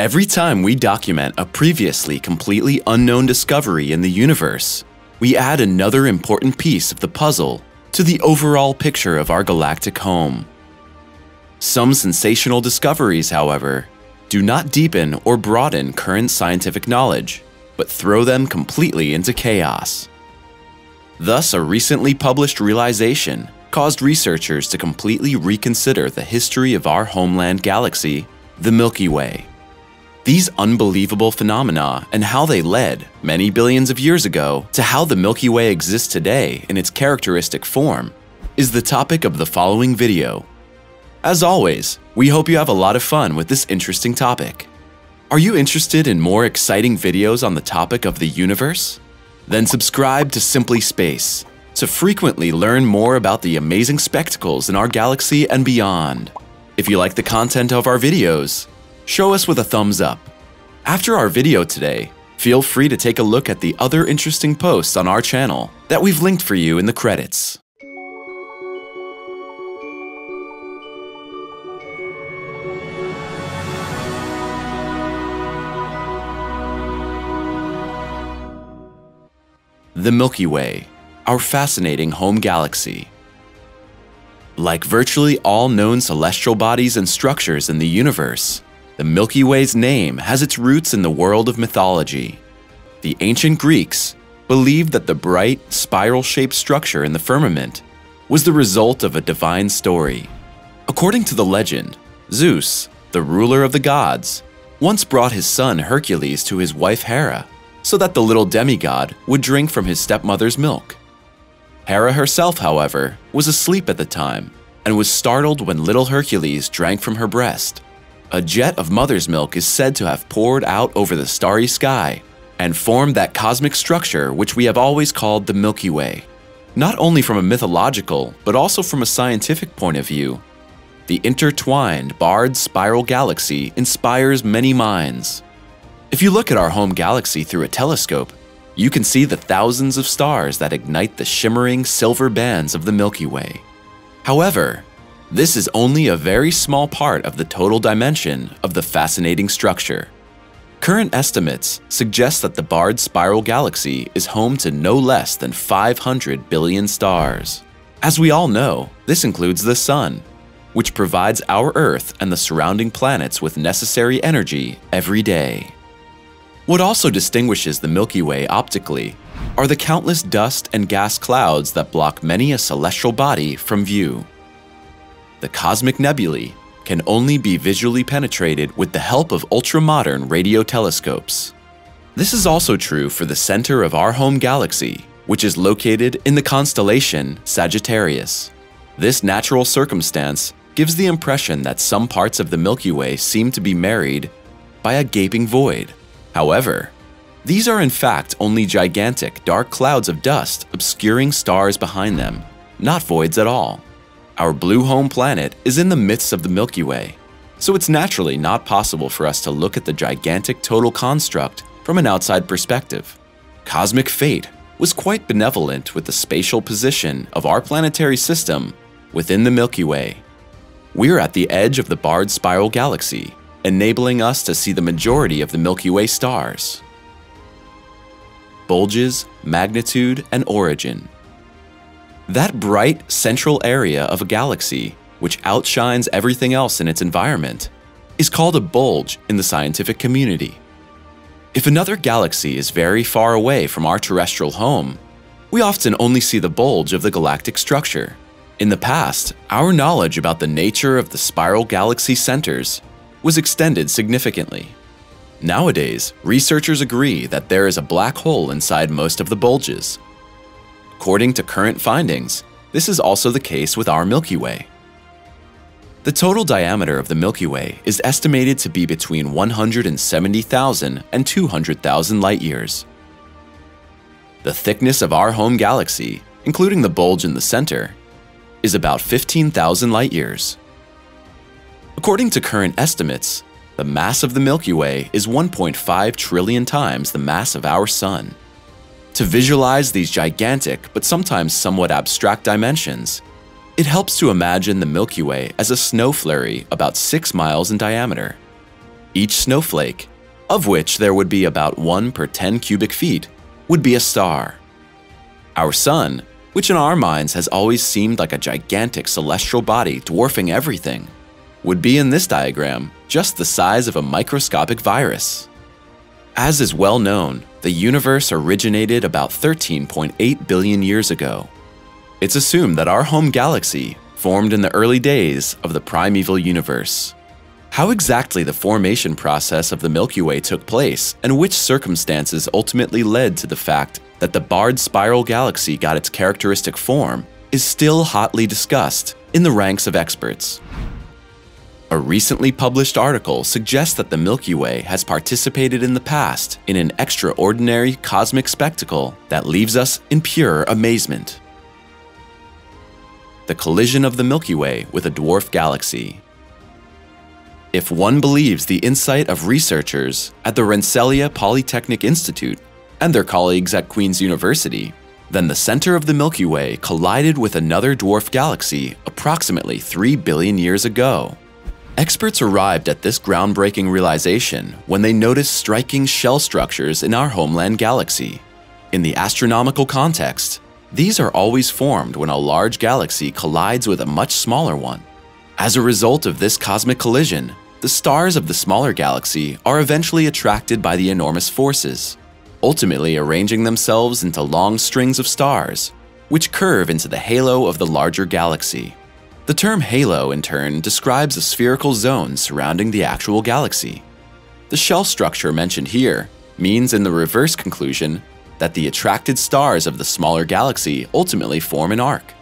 Every time we document a previously completely unknown discovery in the universe, we add another important piece of the puzzle to the overall picture of our galactic home. Some sensational discoveries, however, do not deepen or broaden current scientific knowledge, but throw them completely into chaos. Thus, a recently published realization caused researchers to completely reconsider the history of our homeland galaxy, the Milky Way. These unbelievable phenomena and how they led, many billions of years ago, to how the Milky Way exists today in its characteristic form, is the topic of the following video. As always, we hope you have a lot of fun with this interesting topic. Are you interested in more exciting videos on the topic of the universe? Then subscribe to Simply Space to frequently learn more about the amazing spectacles in our galaxy and beyond. If you like the content of our videos, show us with a thumbs up. After our video today, feel free to take a look at the other interesting posts on our channel that we've linked for you in the credits. The Milky Way, our fascinating home galaxy. Like virtually all known celestial bodies and structures in the universe, the Milky Way's name has its roots in the world of mythology. The ancient Greeks believed that the bright, spiral-shaped structure in the firmament was the result of a divine story. According to the legend, Zeus, the ruler of the gods, once brought his son Hercules to his wife Hera so that the little demigod would drink from his stepmother's milk. Hera herself, however, was asleep at the time and was startled when little Hercules drank from her breast. A jet of mother's milk is said to have poured out over the starry sky and formed that cosmic structure which we have always called the Milky Way. Not only from a mythological, but also from a scientific point of view, the intertwined, barred spiral galaxy inspires many minds. If you look at our home galaxy through a telescope, you can see the thousands of stars that ignite the shimmering silver bands of the Milky Way. However, this is only a very small part of the total dimension of the fascinating structure. Current estimates suggest that the barred spiral galaxy is home to no less than 500 billion stars. As we all know, this includes the Sun, which provides our Earth and the surrounding planets with necessary energy every day. What also distinguishes the Milky Way optically are the countless dust and gas clouds that block many a celestial body from view. The cosmic nebulae can only be visually penetrated with the help of ultra-modern radio telescopes. This is also true for the center of our home galaxy, which is located in the constellation Sagittarius. This natural circumstance gives the impression that some parts of the Milky Way seem to be married by a gaping void. However, these are in fact only gigantic dark clouds of dust obscuring stars behind them, not voids at all. Our blue home planet is in the midst of the Milky Way, so it's naturally not possible for us to look at the gigantic total construct from an outside perspective. Cosmic fate was quite benevolent with the spatial position of our planetary system within the Milky Way. We're at the edge of the barred spiral galaxy, enabling us to see the majority of the Milky Way stars. Bulges, magnitude, and origin. That bright central area of a galaxy, which outshines everything else in its environment, is called a bulge in the scientific community. If another galaxy is very far away from our terrestrial home, we often only see the bulge of the galactic structure. In the past, our knowledge about the nature of the spiral galaxy centers was extended significantly. Nowadays, researchers agree that there is a black hole inside most of the bulges. According to current findings, this is also the case with our Milky Way. The total diameter of the Milky Way is estimated to be between 170,000 and 200,000 light-years. The thickness of our home galaxy, including the bulge in the center, is about 15,000 light-years. According to current estimates, the mass of the Milky Way is 1.5 trillion times the mass of our Sun. To visualize these gigantic but sometimes somewhat abstract dimensions, it helps to imagine the Milky Way as a snow flurry about 6 miles in diameter. Each snowflake, of which there would be about 1 per 10 cubic feet, would be a star. Our Sun, which in our minds has always seemed like a gigantic celestial body dwarfing everything, would be in this diagram just the size of a microscopic virus. As is well known, the universe originated about 13.8 billion years ago. It's assumed that our home galaxy formed in the early days of the primeval universe. How exactly the formation process of the Milky Way took place and which circumstances ultimately led to the fact that the barred spiral galaxy got its characteristic form is still hotly discussed in the ranks of experts. A recently published article suggests that the Milky Way has participated in the past in an extraordinary cosmic spectacle that leaves us in pure amazement. The collision of the Milky Way with a dwarf galaxy. If one believes the insight of researchers at the Rensselaer Polytechnic Institute and their colleagues at Queen's University, then the center of the Milky Way collided with another dwarf galaxy approximately 3 billion years ago. Experts arrived at this groundbreaking realization when they noticed striking shell structures in our homeland galaxy. In the astronomical context, these are always formed when a large galaxy collides with a much smaller one. As a result of this cosmic collision, the stars of the smaller galaxy are eventually attracted by the enormous forces, ultimately arranging themselves into long strings of stars, which curve into the halo of the larger galaxy. The term halo, in turn, describes a spherical zone surrounding the actual galaxy. The shell structure mentioned here means in the reverse conclusion that the attracted stars of the smaller galaxy ultimately form an arc,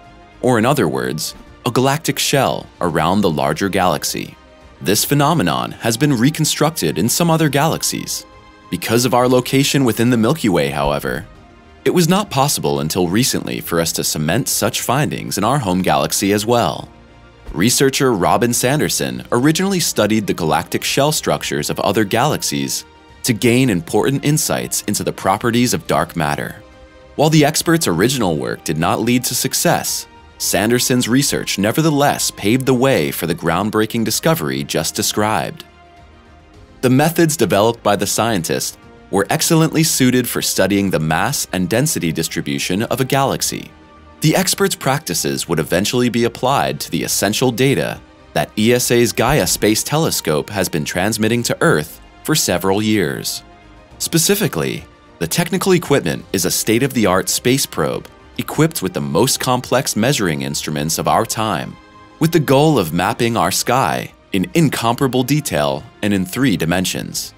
or in other words, a galactic shell around the larger galaxy. This phenomenon has been reconstructed in some other galaxies. Because of our location within the Milky Way, however, it was not possible until recently for us to cement such findings in our home galaxy as well. Researcher Robin Sanderson originally studied the galactic shell structures of other galaxies to gain important insights into the properties of dark matter. While the expert's original work did not lead to success, Sanderson's research nevertheless paved the way for the groundbreaking discovery just described. The methods developed by the scientist were excellently suited for studying the mass and density distribution of a galaxy. The expert's practices would eventually be applied to the essential data that ESA's Gaia Space Telescope has been transmitting to Earth for several years. Specifically, the technical equipment is a state-of-the-art space probe equipped with the most complex measuring instruments of our time, with the goal of mapping our sky in incomparable detail and in three dimensions.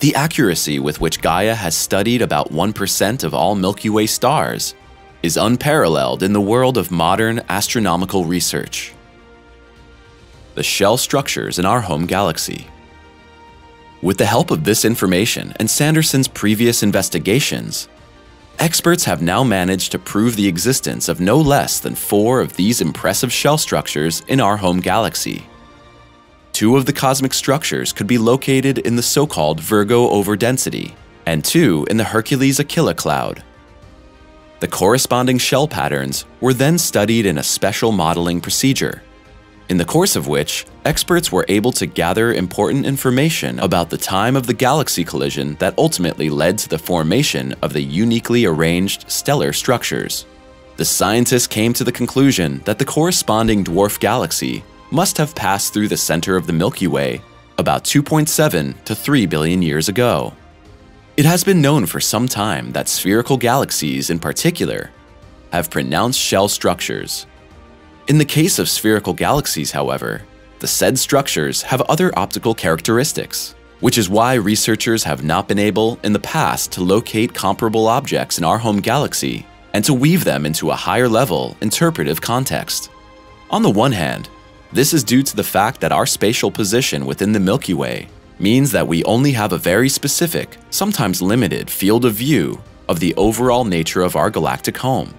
The accuracy with which Gaia has studied about 1% of all Milky Way stars is unparalleled in the world of modern astronomical research. The shell structures in our home galaxy. With the help of this information and Sanderson's previous investigations, experts have now managed to prove the existence of no less than four of these impressive shell structures in our home galaxy. Two of the cosmic structures could be located in the so-called Virgo overdensity, and two in the Hercules Aquila cloud, the corresponding shell patterns were then studied in a special modeling procedure, in the course of which experts were able to gather important information about the time of the galaxy collision that ultimately led to the formation of the uniquely arranged stellar structures. The scientists came to the conclusion that the corresponding dwarf galaxy must have passed through the center of the Milky Way about 2.7 to 3 billion years ago. It has been known for some time that spherical galaxies in particular have pronounced shell structures. In the case of spherical galaxies, however, the said structures have other optical characteristics, which is why researchers have not been able in the past to locate comparable objects in our home galaxy and to weave them into a higher level interpretive context. On the one hand, this is due to the fact that our spatial position within the Milky Way means that we only have a very specific, sometimes limited, field of view of the overall nature of our galactic home.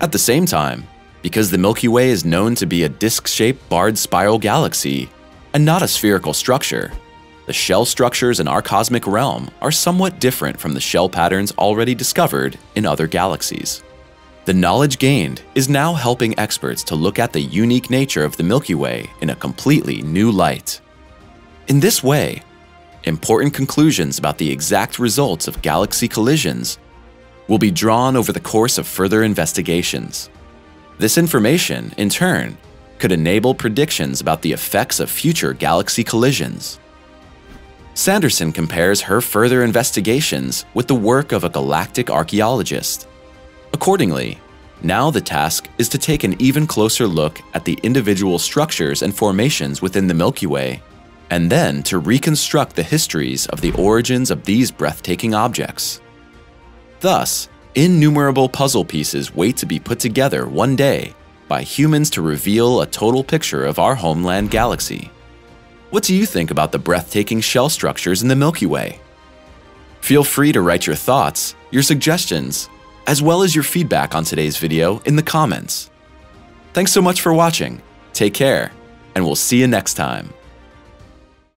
At the same time, because the Milky Way is known to be a disc-shaped barred spiral galaxy and not a spherical structure, the shell structures in our cosmic realm are somewhat different from the shell patterns already discovered in other galaxies. The knowledge gained is now helping experts to look at the unique nature of the Milky Way in a completely new light. In this way, important conclusions about the exact results of galaxy collisions will be drawn over the course of further investigations. This information, in turn, could enable predictions about the effects of future galaxy collisions. Sanderson compares her further investigations with the work of a galactic archaeologist. Accordingly, now the task is to take an even closer look at the individual structures and formations within the Milky Way, and then to reconstruct the histories of the origins of these breathtaking objects. Thus, innumerable puzzle pieces wait to be put together one day by humans to reveal a total picture of our homeland galaxy. What do you think about the breathtaking shell structures in the Milky Way? Feel free to write your thoughts, your suggestions, as well as your feedback on today's video in the comments. Thanks so much for watching, take care, and we'll see you next time.